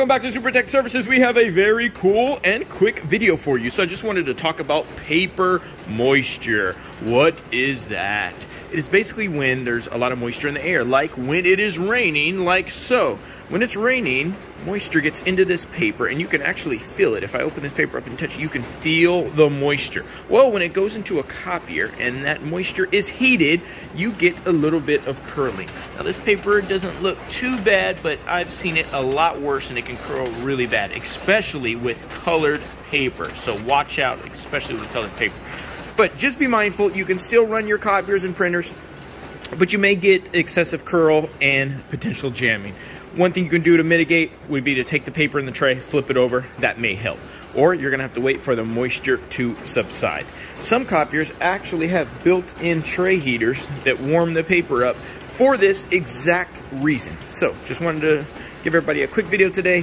Welcome back to Supertechs Services. We have a very cool and quick video for you. So I just wanted to talk about paper moisture. What is that? It is basically when there's a lot of moisture in the air, like when it is raining, like so. When it's raining, moisture gets into this paper and you can actually feel it. If I open this paper up and touch it, you can feel the moisture. Well, when it goes into a copier and that moisture is heated, you get a little bit of curling. Now this paper doesn't look too bad, but I've seen it a lot worse and it can curl really bad, especially with colored paper. So watch out, especially with colored paper. But just be mindful, you can still run your copiers and printers, but you may get excessive curl and potential jamming. One thing you can do to mitigate would be to take the paper in the tray, flip it over, that may help. Or you're gonna have to wait for the moisture to subside. Some copiers actually have built-in tray heaters that warm the paper up for this exact reason. So just wanted to give everybody a quick video today.